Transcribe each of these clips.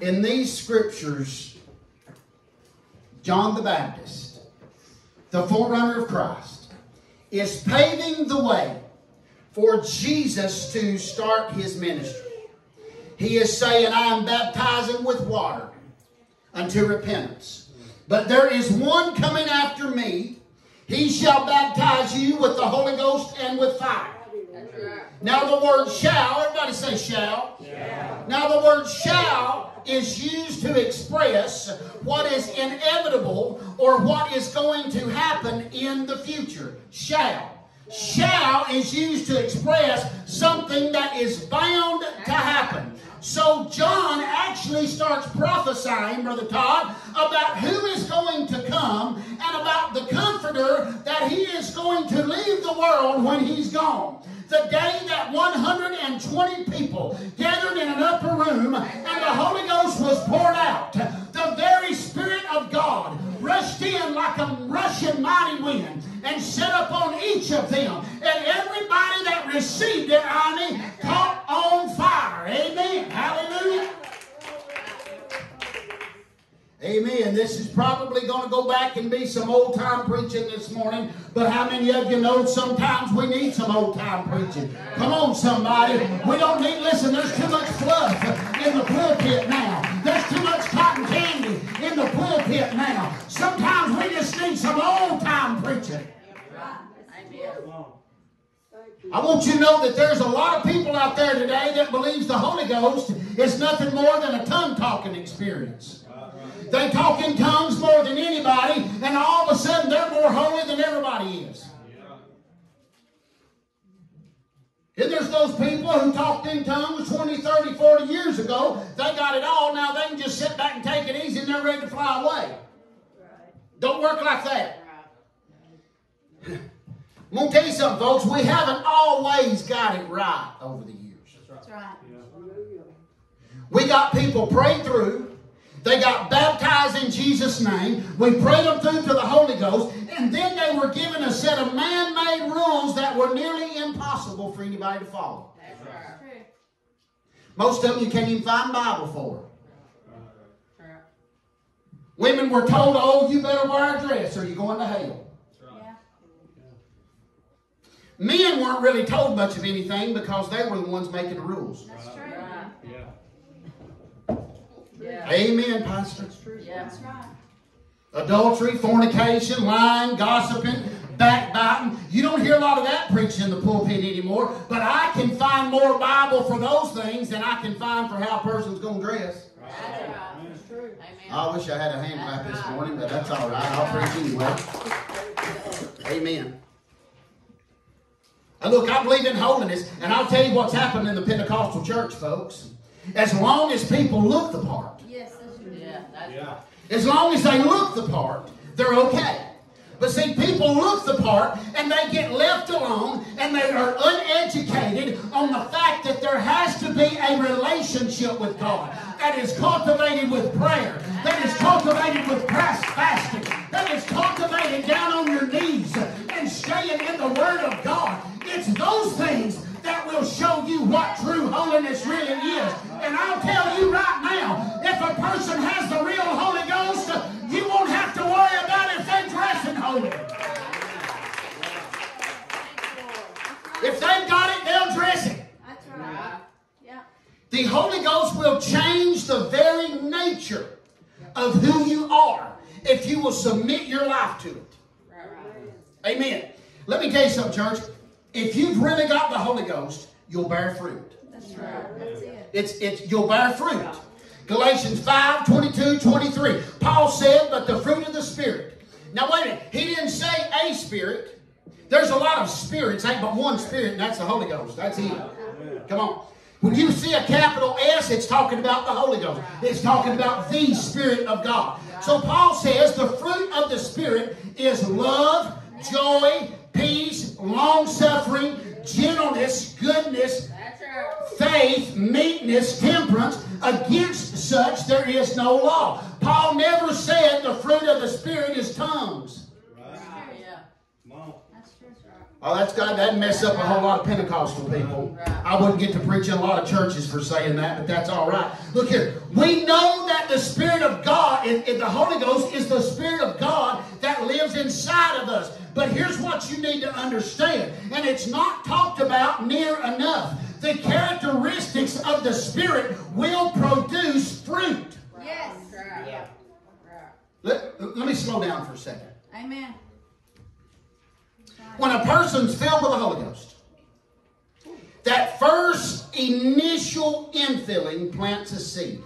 in these scriptures, John the Baptist, the forerunner of Christ, is paving the way for Jesus to start his ministry. He is saying, I am baptizing with water unto repentance. But there is one coming after me. He shall baptize you with the Holy Ghost and with fire. Now the word shall, everybody say shall. shall. Now the word shall is used to express what is inevitable or what is going to happen in the future. Shall. Shall is used to express something that is bound to happen. So John actually starts prophesying, Brother Todd, about who is going to come and about the comforter that he is going to leave the world when he's gone. The day 120 people gathered in an upper room and the Holy Ghost was poured out, the very Spirit of God rushed in like a rushing mighty wind and set upon each of them. And everybody that received it, honey, caught Amen. This is probably going to go back and be some old time preaching this morning. But how many of you know sometimes we need some old time preaching? Come on, somebody. We don't need, listen, there's too much fluff in the pulpit now. There's too much cotton candy in the pulpit now. Sometimes we just need some old time preaching. I want you to know that there's a lot of people out there today that believes the Holy Ghost is nothing more than a tongue talking experience. They talk in tongues more than anybody, and all of a sudden they're more holy than everybody is. And there's those people who talked in tongues 20, 30, 40 years ago. They got it all. Now they can just sit back and take it easy and they're ready to fly away. Don't work like that. I'm going to tell you something, folks. We haven't always got it right over the years. That's right. We got people prayed through. They got baptized in Jesus' name. We prayed them through to the Holy Ghost. And then they were given a set of man made rules that were nearly impossible for anybody to follow. That's right. Most of them you can't even find Bible for. Women were told, oh, you better wear a dress or you're going to hell. Yeah. Men weren't really told much of anything because they were the ones making the rules. That's true. Yeah. Yeah. Amen, Pastor. That's true. Yeah. That's right. Adultery, fornication, lying, gossiping, backbiting. You don't hear a lot of that preached in the pulpit anymore, but I can find more Bible for those things than I can find for how a person's going to dress. That's right. That's true. Amen. I wish I had a hand clap this morning, but that's all right. I'll preach anyway. Amen. And look, I believe in holiness, and I'll tell you what's happened in the Pentecostal church, folks. As long as people look the part, Yes, that's true. Yeah. That's Yeah. as long as they look the part, they're okay. But see, people look the part and they get left alone and they are uneducated on the fact that there has to be a relationship with God that is cultivated with prayer, that is cultivated with fast- fasting, that is cultivated down on your knees and staying in the Word of God. It's those things that will show you what true holiness really is. And I'll tell you right now, if a person has the real Holy Ghost, you won't have to worry about if they're dressing holy. If they've got it, they'll dress it. That's right. Yeah. The Holy Ghost will change the very nature of who you are if you will submit your life to it. Amen. Let me tell you something, church. If you've really got the Holy Ghost, you'll bear fruit. That's right. That's it. It's, it's, you'll bear fruit. Galatians 5, 22, 23. Paul said, but the fruit of the Spirit. Now, wait a minute. He didn't say a spirit. There's a lot of spirits, ain't but one spirit, and that's the Holy Ghost. That's Him. Come on. When you see a capital S, it's talking about the Holy Ghost. It's talking about the Spirit of God. So Paul says the fruit of the Spirit is love, joy, peace, long suffering, gentleness, goodness, faith, meekness, temperance. Against such there is no law. Paul never said the fruit of the Spirit is tongues. Right. Yeah. Come on. That's true. That's right. Oh, that's got that mess up a whole lot of Pentecostal people. I wouldn't get to preach in a lot of churches for saying that, but that's all right. Look here, we know that the Spirit of God, in, in the Holy Ghost, is the Spirit of God that lives inside of us. But here's what you need to understand, and it's not talked about near enough. The characteristics of the Spirit will produce fruit. Yes. Yeah. Let, let me slow down for a second. Amen. When a person's filled with the Holy Ghost, that first initial infilling plants a seed.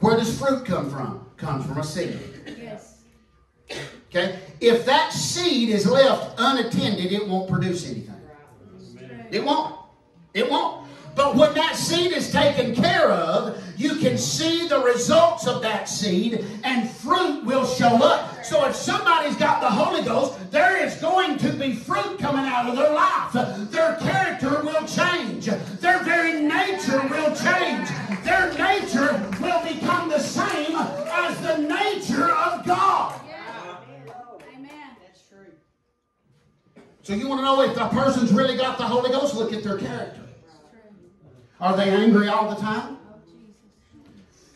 Where does fruit come from? Comes from a seed. Yes. Okay? If that seed is left unattended, it won't produce anything. It won't. It won't. But when that seed is taken care of, you can see results of that seed and fruit will show up. So if somebody's got the Holy Ghost, there is going to be fruit coming out of their life. Their character will change. Their very nature will change. Their nature will become the same as the nature of God. Amen. That's true. So you want to know if a person's really got the Holy Ghost? Look at their character. Are they angry all the time?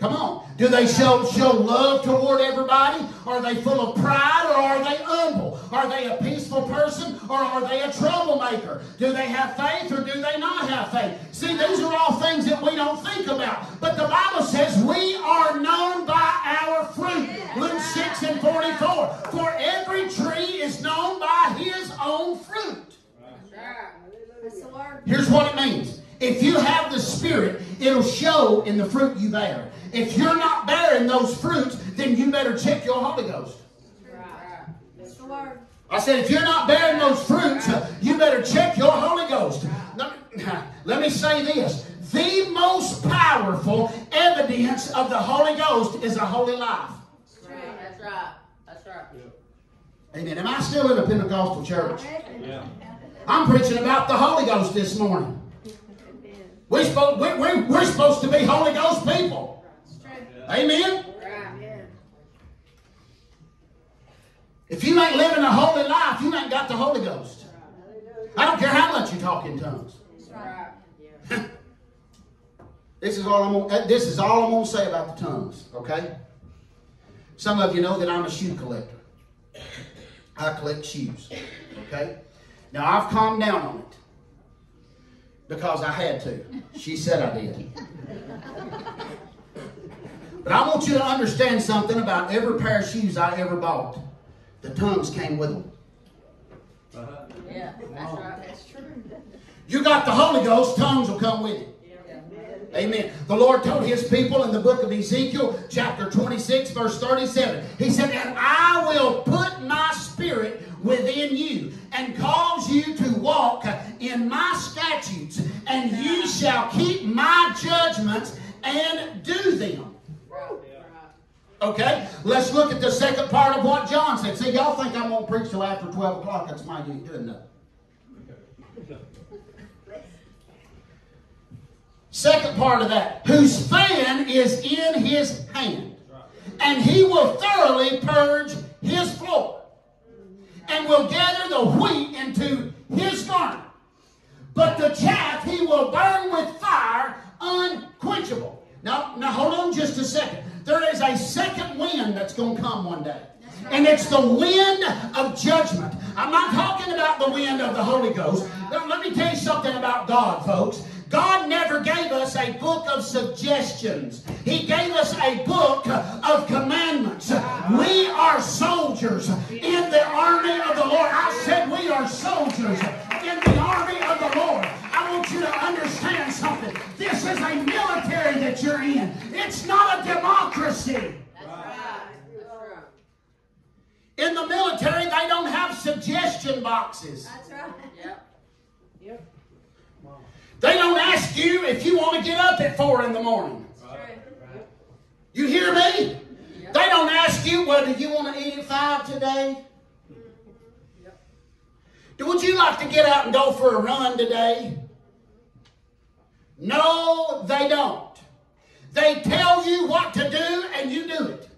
Jesus. Come on. Do they show, show love toward everybody? Are they full of pride or are they humble? Are they a peaceful person or are they a troublemaker? Do they have faith or do they not have faith? See, these are all things that we don't think about. But the Bible says we are known by our fruit. Luke 6 and 44. For every tree is known by his own fruit. That's the word. Here's what it means. If you have the Spirit, it'll show in the fruit you bear. If you're not bearing those fruits, then you better check your Holy Ghost. That's the word. I said, if you're not bearing those fruits, you better check your Holy Ghost. Let me, let me say this. The most powerful evidence of the Holy Ghost is a holy life. That's right. That's right. Amen. Am I still in a Pentecostal church? Yeah. I'm preaching about the Holy Ghost this morning. We're supposed, we, we, we're supposed to be Holy Ghost people. Amen. If you ain't living a holy life, you ain't got the Holy Ghost. I don't care how much you talk in tongues. This is all I'm gonna, uh, this is all I'm going to say about the tongues, okay? Some of you know that I'm a shoe collector. I collect shoes, okay? Now I've calmed down on it because I had to. She said I did. But I want you to understand something about every pair of shoes I ever bought. The tongues came with them. Uh-huh. Yeah. That's right. That's true. You got the Holy Ghost, tongues will come with it. Amen. The Lord told his people in the book of Ezekiel, chapter 26, verse 37, He said, And I will put my spirit within you and cause you to walk in my statutes, and you shall keep my judgments and do them. Okay, let's look at the second part of what John said. See, y'all think I'm going to preach till after 12 o'clock. That's my doing nothing. Second part of that, whose fan is in his hand, and he will thoroughly purge his floor, and will gather the wheat into his garner. But the chaff he will burn with fire unquenchable. Now, now hold on just a second. There is a second wind that's going to come one day. And it's the wind of judgment. I'm not talking about the wind of the Holy Ghost. Now, let me tell you something about God, folks. God never gave us a book of suggestions. He gave us a book of commandments. We are soldiers in the army of the Lord. I said we are soldiers the army of the Lord. I want you to understand something. This is a military that you're in. It's not a democracy. That's right. That's right. In the military, they don't have suggestion boxes. That's right. Yep. Yep. They don't ask you if you want to get up at four in the morning. You hear me? They don't ask you, well, do you want to eat at five today? Would you like to get out and go for a run today? No, they don't. They tell you what to do and you do it.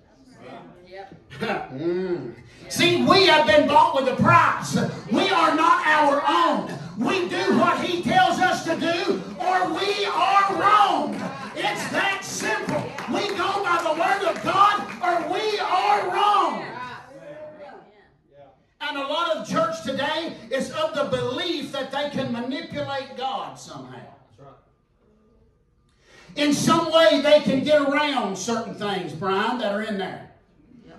Yep. Mm. See, we have been bought with a price. We are not our own. We do what He tells us to do, or we are wrong. It's that simple. We go by the Word of God, or we are wrong. And a lot of church today is of the belief that they can manipulate God somehow. In some way, they can get around certain things, Brian, that are in there.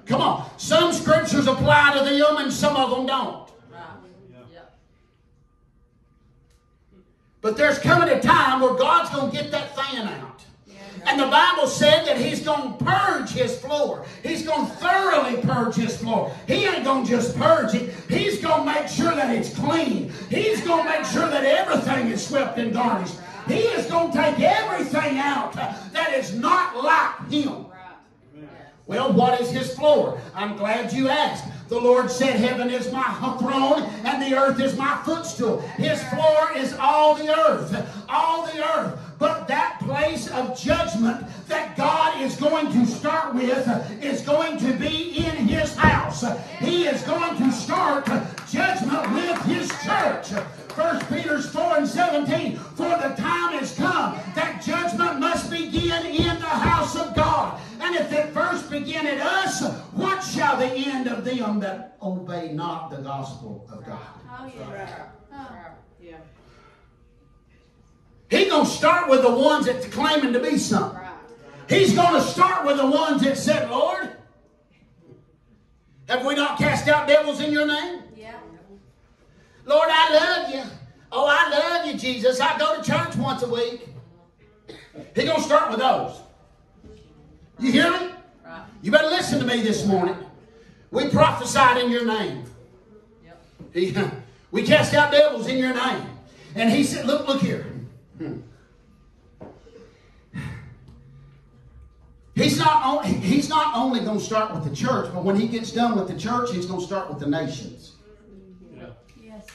Come on. Some scriptures apply to them and some of them don't. But there's coming a time where God's going to get that fan out. And the Bible said that He's going to purge His floor. He's going to thoroughly purge His floor. He ain't going to just purge it. He's going to make sure that it's clean. He's going to make sure that everything is swept and garnished. He is going to take everything out that is not like Him. Well, what is His floor? I'm glad you asked. The Lord said, Heaven is my throne and the earth is my footstool. His floor is all the earth. All the earth. But that place of judgment that God is going to start with is going to be in His house. He is going to start judgment with His church. 1 Peter 4 and 17, for the time is come that judgment must begin in the house of God. And if it first begin at us, what shall the end of them that obey not the gospel of God? Oh, yeah. Oh. Yeah. He's going to start with the ones that's claiming to be something. He's going to start with the ones that said, Lord, have we not cast out devils in your name? Yeah. Lord, I love you. Oh, I love you, Jesus. I go to church once a week. He's going to start with those. You hear me? Right. You better listen to me this morning. We prophesied in your name. Yep. He, we cast out devils in your name. And he said, look, look here. Hmm. He's not, on, he's not only going to start with the church, but when he gets done with the church, he's going to start with the nations. Yes.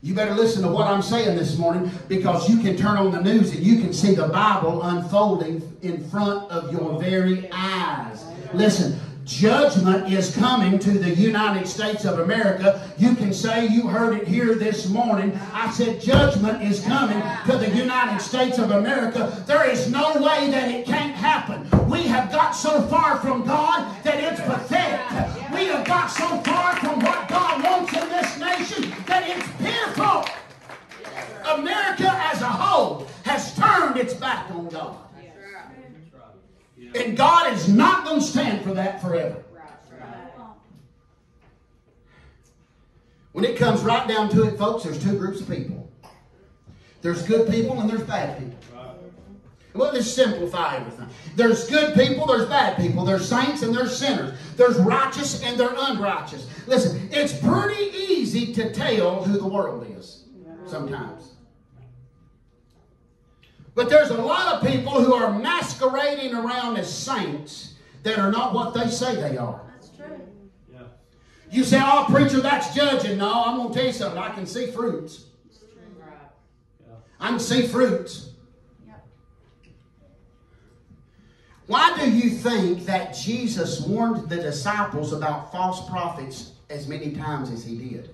You better listen to what I'm saying this morning because you can turn on the news and you can see the Bible unfolding in front of your very eyes. Listen, judgment is coming to the United States of America. You can say you heard it here this morning. I said judgment is coming to the United States of America. There is no way that it can't happen. We have got so far from God And God is not going to stand for that forever. When it comes right down to it, folks, there's two groups of people. There's good people and there's bad people. Well, let's simplify everything. There's good people, there's bad people. There's saints and there's sinners. There's righteous and there's unrighteous. Listen, it's pretty easy to tell who the world is sometimes. But there's a lot of people who are masquerading around as saints that are not what they say they are. That's true. Yeah. You say, oh, preacher, that's judging. No, I'm going to tell you something. I can see fruits. I can see fruits. Yep. Why do you think that Jesus warned the disciples about false prophets as many times as he did?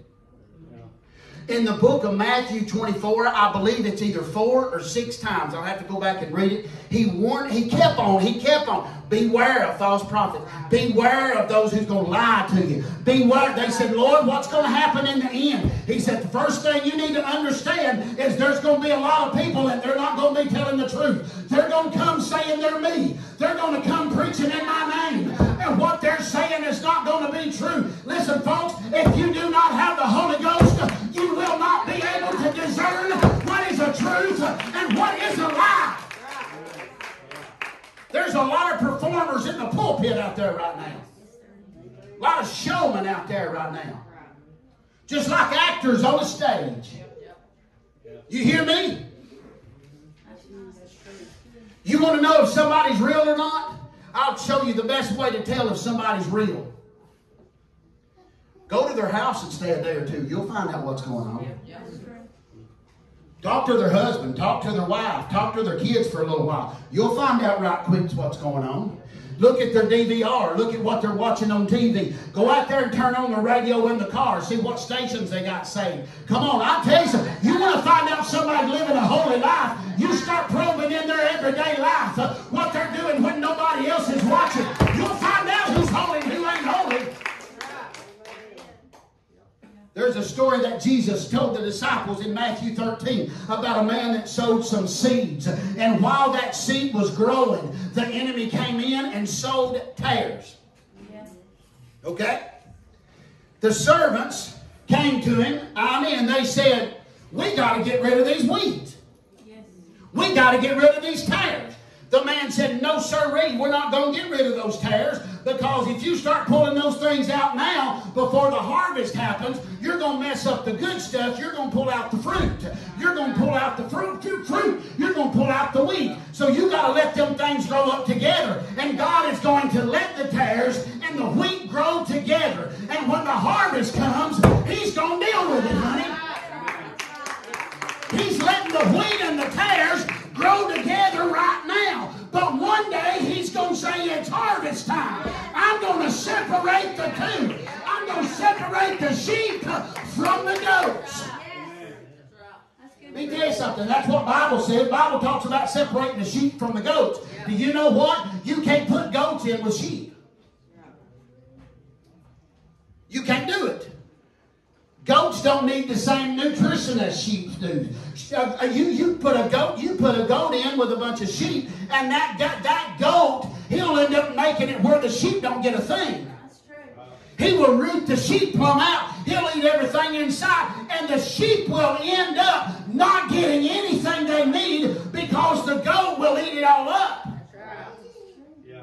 In the book of Matthew 24, I believe it's either four or six times. I'll have to go back and read it. He warned, he kept on, he kept on. Beware of false prophets. Beware of those who's going to lie to you. Beware. They said, Lord, what's going to happen in the end? He said, the first thing you need to understand is there's going to be a lot of people and they're not going to be telling the truth. They're going to come saying they're me. They're going to come preaching in my name. And what they're saying is not going to be true. Listen, folks, if you do not have the Holy Ghost, you will not be able to discern what is a truth and what is a lie. There's a lot of performers in the pulpit out there right now. A lot of showmen out there right now. Just like actors on the stage. You hear me? You want to know if somebody's real or not? I'll show you the best way to tell if somebody's real. Go to their house and stay a day or two. You'll find out what's going on. Talk to their husband, talk to their wife, talk to their kids for a little while. You'll find out right quick what's going on. Look at their DVR. Look at what they're watching on TV. Go out there and turn on the radio in the car. See what stations they got saved. Come on, I tell you something. You want to find out somebody living a holy life, you start probing in their everyday life uh, what they're doing when nobody else is watching. You'll find out who's holy and who ain't holy. There's a story that Jesus told the disciples in Matthew 13 about a man that sowed some seeds. And while that seed was growing, the enemy came in and sowed tares. Okay? The servants came to him, I mean, they said, We got to get rid of these weeds. We got to get rid of these tares. The man said, No, sirree, we're not going to get rid of those tares because if you start pulling those things out now before the harvest happens, you're going to mess up the good stuff. You're going to pull out the fruit. You're going to pull out the fruit, fruit, fruit. You're going to pull out the wheat. So you got to let them things grow up together. And God is going to let the tares and the wheat grow together. And when the harvest comes, He's going to deal with it, honey. He's letting the wheat and the tares grow together right now. But one day he's going to say it's harvest time. I'm going to separate the two. I'm going to separate the sheep from the goats. Let me tell you something. That's what Bible says. Bible talks about separating the sheep from the goats. Do you know what? You can't put goats in with sheep. You can't do it. Goats don't need the same nutrition as sheep do. Uh, You, you put a goat, you put a goat in with a bunch of sheep, and that, that, that goat, he'll end up making it where the sheep don't get a thing. That's true. He will root the sheep plumb out. He'll eat everything inside. And the sheep will end up not getting anything they need because the goat will eat it all up. Yeah.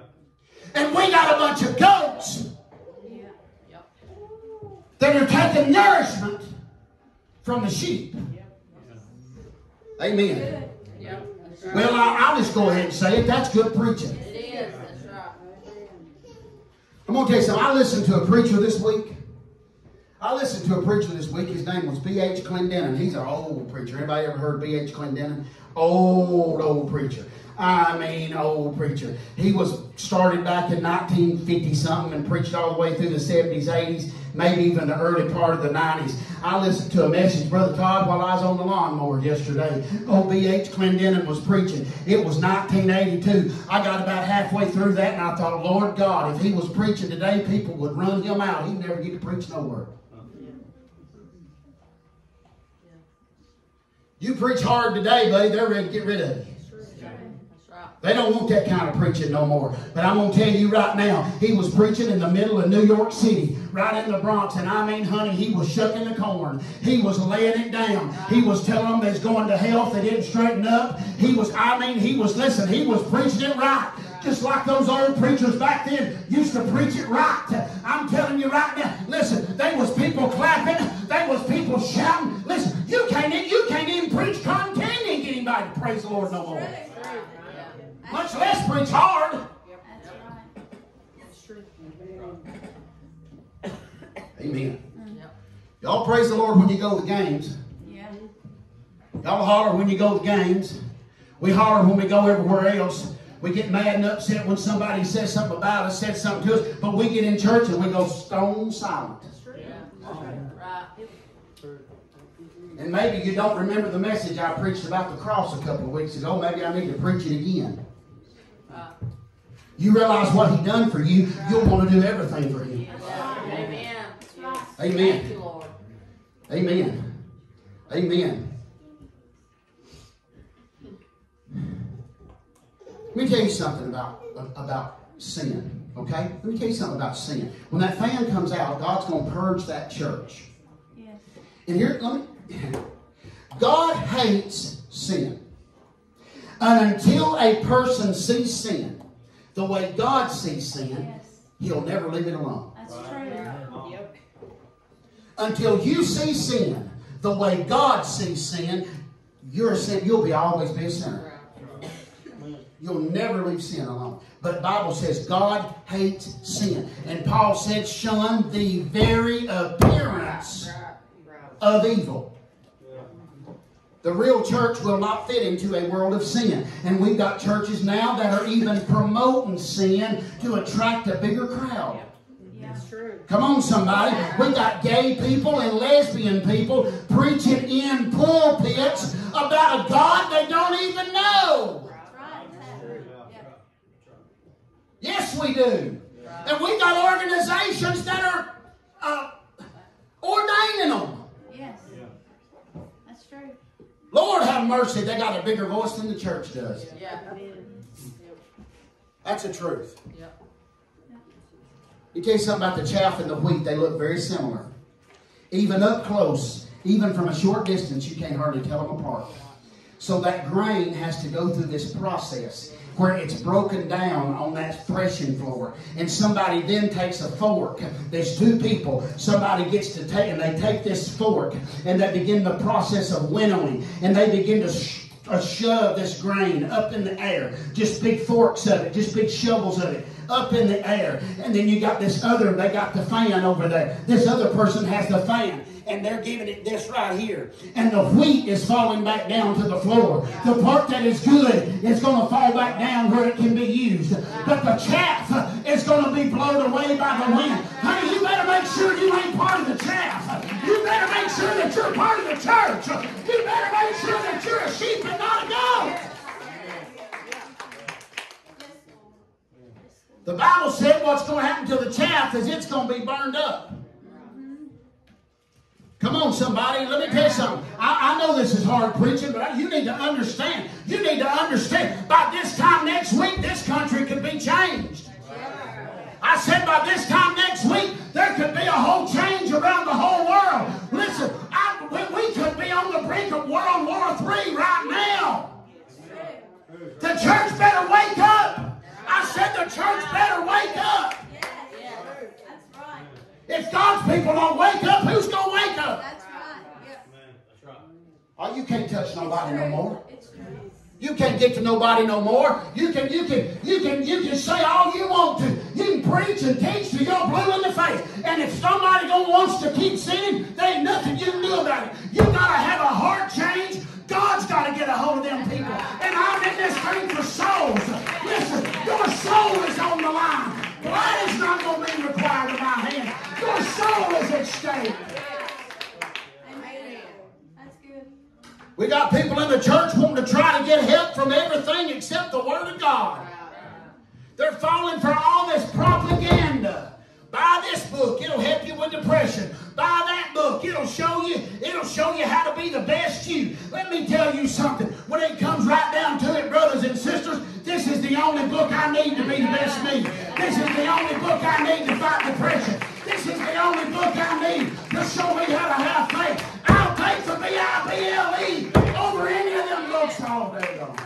And we got a bunch of goats Yeah. That are taking nourishment from the sheep. Amen. Yep. Right. Well, I- I'll just go ahead and say it. That's good preaching. It is. That's right. I'm going to tell you something. I listened to a preacher this week. I listened to a preacher this week. His name was B.H. Clendennen. He's an old preacher. Anybody ever heard B.H. Clendennen? Old, old preacher. I mean, old preacher. He was started back in 1950 something and preached all the way through the 70s, 80s, maybe even the early part of the 90s. I listened to a message, Brother Todd, while I was on the lawnmower yesterday. Old B.H. Clendennen was preaching. It was 1982. I got about halfway through that and I thought, Lord God, if he was preaching today, people would run him out. He'd never get to preach nowhere. You preach hard today, buddy, they're ready to get rid of you. They don't want that kind of preaching no more. But I'm going to tell you right now, he was preaching in the middle of New York City, right in the Bronx. And I mean, honey, he was shucking the corn. He was laying it down. He was telling them they's going to hell if they didn't straighten up. He was, I mean, he was, listen, he was preaching it right. Just like those old preachers back then used to preach it right. I'm telling you right now, listen, they was people clapping. They was people shouting. Listen, you can't, you can't even preach cotton get anybody to praise the Lord no more. Much less preach hard. That's right. That's true. Amen. Y'all praise the Lord when you go to the games. Yeah. Y'all holler when you go to the games. We holler when we go everywhere else. We get mad and upset when somebody says something about us, says something to us, but we get in church and we go stone silent. That's true. Yeah. That's right. And maybe you don't remember the message I preached about the cross a couple of weeks ago. Maybe I need to preach it again. Right. You realize what He done for you, you'll want to do everything for Him. Amen. Amen. Thank you, Lord. Amen. Amen. Let me tell you something about, about sin, okay? Let me tell you something about sin. When that fan comes out, God's going to purge that church. Yes. And here, let me. God hates sin. And until a person sees sin the way God sees sin, Yes. he'll never leave it alone. That's true. Yep. Until you see sin the way God sees sin, you're a sin. You'll be always be a sinner. You'll never leave sin alone. But Bible says God hates sin. And Paul said, shun the very appearance Right. Right. of evil. The real church will not fit into a world of sin. And we've got churches now that are even promoting sin to attract a bigger crowd. That's true. Come on, somebody. We got gay people and lesbian people preaching in pulpits about a God they don't even know. That's right. Yes, we do. And we got organizations that are uh, ordaining them. Yes. That's true. Lord have mercy, they got a bigger voice than the church does. Yeah. That's the truth. Yep. Let me tell you something about the chaff and the wheat. They look very similar. Even up close, even from a short distance, you can't hardly tell them apart. So that grain has to go through this process where it's broken down on that threshing floor. And somebody then takes a fork. There's two people. Somebody gets to take, and they take this fork and they begin the process of winnowing. And they begin to sh- uh, shove this grain up in the air. Just big forks of it, just big shovels of it up in the air. And then you got this other, they got the fan over there. This other person has the fan. And they're giving it this right here. And the wheat is falling back down to the floor. The part that is good is going to fall back down where it can be used. But the chaff is going to be blown away by the wind. Honey, you better make sure you ain't part of the chaff. You better make sure that you're part of the church. You better make sure that you're a sheep and not a goat. The Bible said what's going to happen to the chaff is it's going to be burned up. Come on, somebody. Let me tell you something. I, I know this is hard preaching, but you need to understand. You need to understand. By this time next week, this country could be changed. I said by this time next week, there could be a whole change around the whole world. Listen, I, we, we could be on the brink of World War III right now. The church better wake up. I said the church better wake up. Yes. That's right. If God's people don't wake up, who's going to wake up? That's right. Yep. Oh, you can't touch nobody no more. You can't get to nobody no more. You can, you can, you can, you can say all you want to. You can preach and teach till you're blue in the face. And if somebody don't wants to keep sinning, there ain't nothing you can do about it. You gotta have a heart change. God's got to get a hold of them people. And I'm in this thing for souls. Church wanting to try to get help from everything except the Word of God. They're falling for all this propaganda. Buy this book, it'll help you with depression. Buy that book, it'll show you, it'll show you how to be the best you. Let me tell you something. When it comes right down to it, brothers and sisters, this is the only book I need to be the best me. This is the only book I need to fight depression. This is the only book I need to show me how to have faith. I'll take the B-I-B-L-E over any of them books all day long.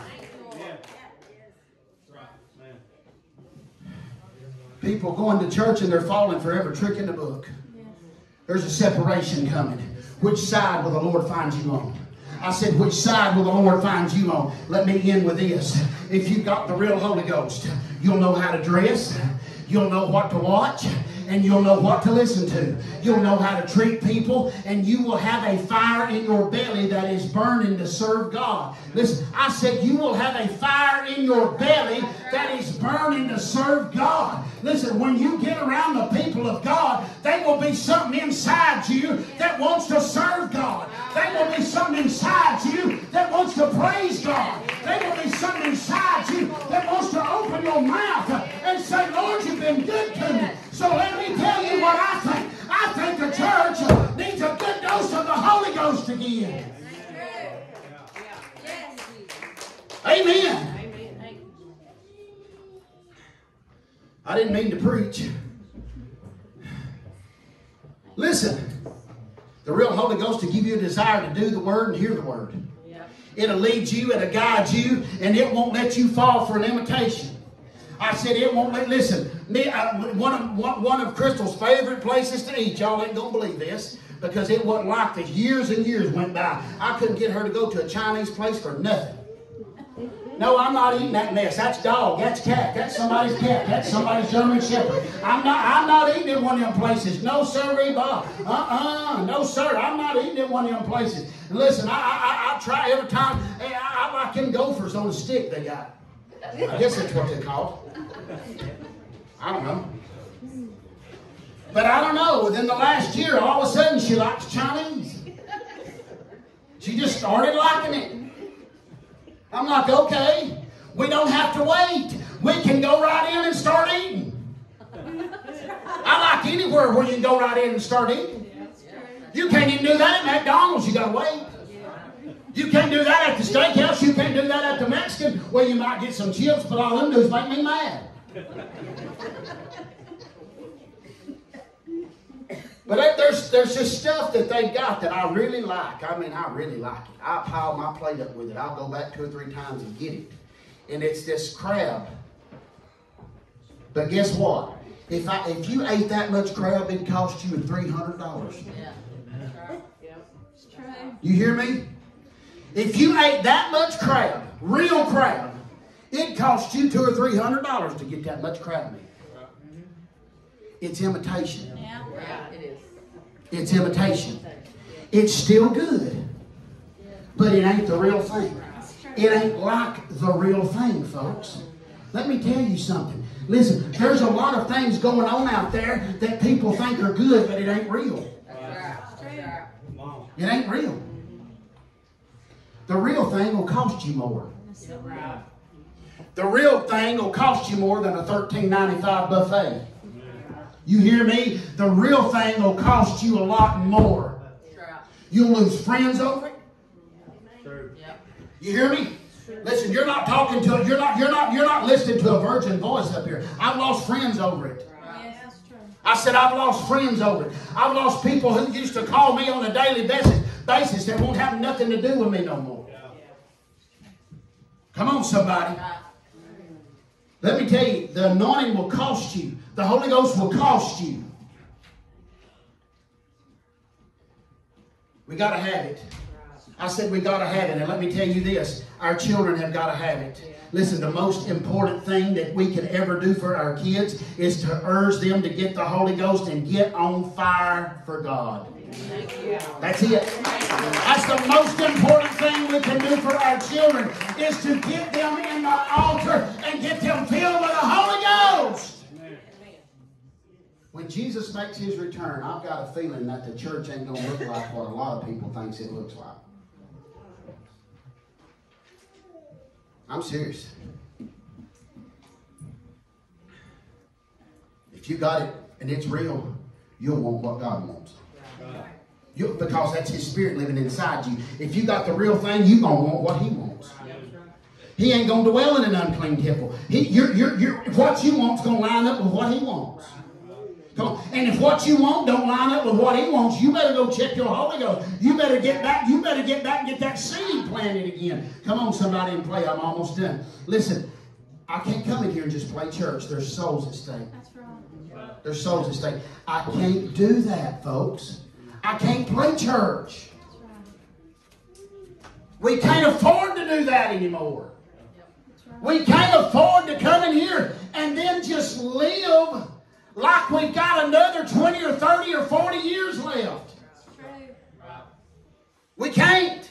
People going to church and they're falling for every trick in the book. There's a separation coming. Which side will the Lord find you on? I said, which side will the Lord find you on? Let me end with this. If you've got the real Holy Ghost, you'll know how to dress, you'll know what to watch, and you'll know what to listen to. You'll know how to treat people, and you will have a fire in your belly that is burning to serve God. Listen, I said you will have a fire in your belly that is burning to serve God. Listen, when you get around the people of God, there will be something inside you that wants to serve God. There will be something inside you that wants to praise God. There will be something inside you that wants to open your mouth and say, Lord, you've been good to me. So let me tell you what I think. I think the church needs a good dose of the Holy Ghost again. Amen. Amen. Thank you. I didn't mean to preach. Listen, the real Holy Ghost will give you a desire to do the word and hear the word. Yeah. It'll lead you, it'll guide you, and it won't let you fall for an imitation. I said it won't let. Listen, me, I, one of one, of Crystal's favorite places to eat. Y'all ain't gonna believe this because it wasn't like this. Years and years went by. I couldn't get her to go to a Chinese place for nothing. No, I'm not eating that mess. That's dog. That's cat. That's somebody's cat. That's somebody's German Shepherd. I'm not. I'm not eating in one of them places. No, sir, Bob. Uh-uh. No, sir. I'm not eating in one of them places. Listen, I, I, I, try every time. Hey, I, I like them gophers on a stick they got. I guess that's what they're called. I don't know. But I don't know. Within the last year, all of a sudden, she likes Chinese. She just started liking it. I'm like, okay, we don't have to wait. We can go right in and start eating. I like anywhere where you can go right in and start eating. You can't even do that at McDonald's. You got to wait. You can't do that Well, you might get some chips, but all them do is make me mad. But there's there's just stuff that they got that I really like. I mean, I really like it. I pile my plate up with it. I'll go back two or three times and get it. And it's this crab. But guess what? If I if you ate that much crab, it'd cost you three hundred dollars. Yeah. You hear me? If you ate that much crab, real crab, it cost you two or three hundred dollars to get that much crab meat. It's imitation. Yeah. Yeah, it is. It's imitation. It's still good, but it ain't the real thing. It ain't like the real thing, folks. Let me tell you something. Listen, there's a lot of things going on out there that people think are good, but it ain't real. It ain't real. The real thing will cost you more. The real thing will cost you more than a $13.95 buffet. You hear me? The real thing will cost you a lot more. You'll lose friends over it. You hear me? Listen, you're not talking to you're not you're not you're not listening to a virgin voice up here. I've lost friends over it. I said I've lost friends over it. I've lost people who used to call me on a daily basis, basis that won't have nothing to do with me no more. Come on, somebody. Let me tell you, the anointing will cost you. The Holy Ghost will cost you. We got to have it. I said we got to have it. And let me tell you this our children have got to have it. Listen, the most important thing that we can ever do for our kids is to urge them to get the Holy Ghost and get on fire for God. That's it. That's the most important thing we can do for our children is to get them in the altar and get them filled with the Holy Ghost. When Jesus makes his return, I've got a feeling that the church ain't going to look like what a lot of people thinks it looks like. I'm serious. If you got it and it's real, you'll want what God wants. You, because that's His Spirit living inside you. If you got the real thing, you're going to want what He wants. He ain't going to dwell in an unclean temple. He, you're, you're, you're, what you want's going to line up with what He wants. And if what you want don't line up with what He wants, you better go check your Holy Ghost. You better get back. You better get back and get that seed planted again. Come on, somebody, and play. I'm almost done. Listen, I can't come in here and just play church. There's souls at stake. That's right. There's souls at stake. I can't do that, folks. I can't play church. We can't afford to do that anymore. We can't afford to come in here and then just live like we've got another 20 or 30 or 40 years left. We can't.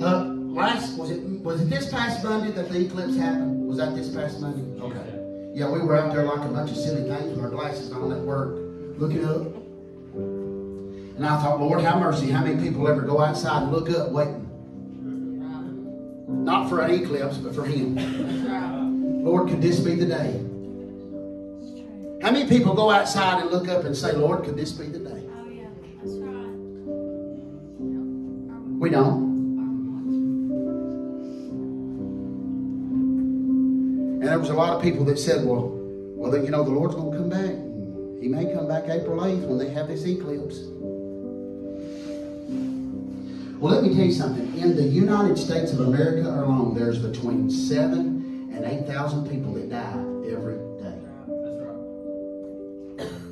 Uh, last was it was it this past Monday that the eclipse happened? Was that this past Monday? Okay. Yeah, we were out there like a bunch of silly things with our glasses on at work, looking up. And I thought, Lord, have mercy. How many people ever go outside and look up waiting? Not for an eclipse, but for Him. Lord, could this be the day? How many people go outside and look up and say, Lord, could this be the day? We don't. And there was a lot of people that said, well, well, you know, the Lord's going to come back. He may come back April 8th when they have this eclipse. Well, let me tell you something. In the United States of America alone, there's between 7 thousand people that die every day.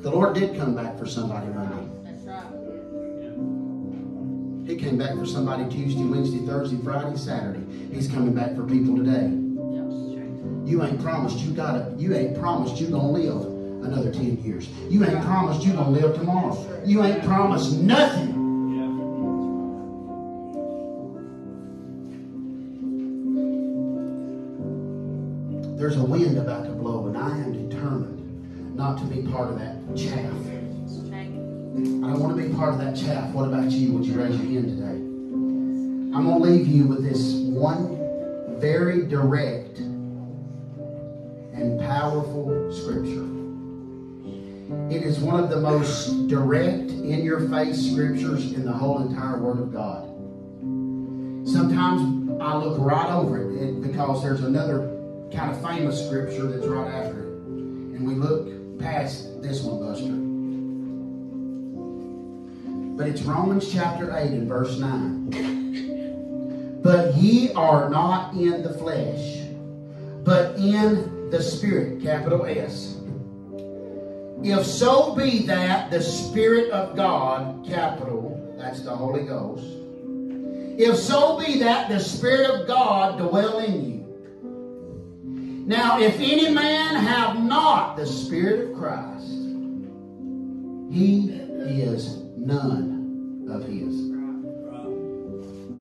The Lord did come back for somebody Monday. He came back for somebody Tuesday, Wednesday, Thursday, Friday, Saturday. He's coming back for people today. You ain't promised you got it. You ain't promised you gonna live another ten years. You ain't promised you gonna live tomorrow. You ain't promised nothing. Part of that chaff. I don't want to be part of that chaff. What about you? Would you raise your hand today? I'm going to leave you with this one very direct and powerful scripture. It is one of the most direct, in your face scriptures in the whole entire Word of God. Sometimes I look right over it because there's another kind of famous scripture that's right after it. And we look past this one, Buster. But it's Romans chapter 8 and verse 9. But ye are not in the flesh, but in the Spirit, capital S. If so be that the Spirit of God, capital, that's the Holy Ghost, if so be that the Spirit of God dwell in you. Now, if any man have not the Spirit of Christ, he is none of his.